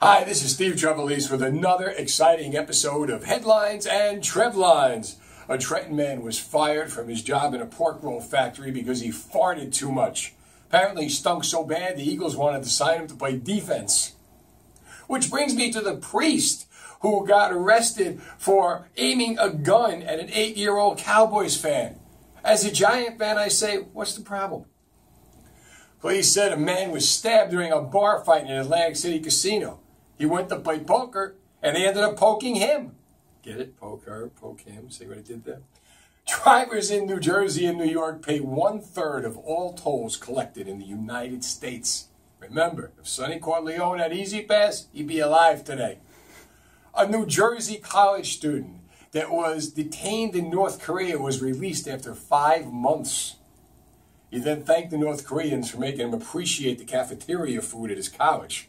Hi, this is Steve Trevelise with another exciting episode of Headlines and Trevlines. A Trenton man was fired from his job in a pork roll factory because he farted too much. Apparently, he stunk so bad the Eagles wanted to sign him to play defense. Which brings me to the priest who got arrested for aiming a gun at an eight year old Cowboys fan. As a Giant fan, I say, what's the problem? Police said a man was stabbed during a bar fight in an Atlantic City casino. He went to play poker, and they ended up poking him. Get it? Poker, poke him. See what I did there? Drivers in New Jersey and New York pay one third of all tolls collected in the United States. Remember, if Sonny Corleone had E-ZPass, he'd be alive today. A New Jersey college student that was detained in North Korea was released after five months. He then thanked the North Koreans for making him appreciate the cafeteria food at his college.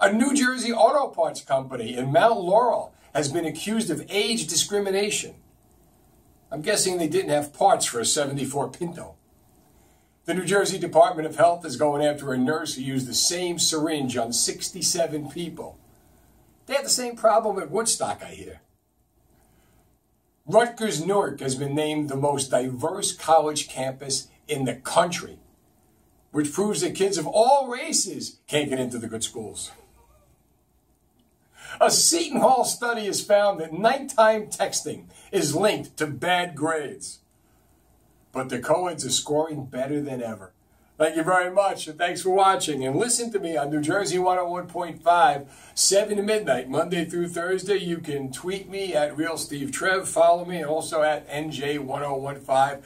A New Jersey auto parts company in Mount Laurel has been accused of age discrimination. I'm guessing they didn't have parts for a 74 Pinto. The New Jersey Department of Health is going after a nurse who used the same syringe on 67 people. They had the same problem at Woodstock, I hear. Rutgers Newark has been named the most diverse college campus in the country, which proves that kids of all races can't get into the good schools. A Seton Hall study has found that nighttime texting is linked to bad grades. But the co-eds are scoring better than ever. Thank you very much, and thanks for watching. And listen to me on New Jersey 101.5, 7 to midnight, Monday through Thursday. You can tweet me at Real Steve Trev, follow me, also at NJ1015.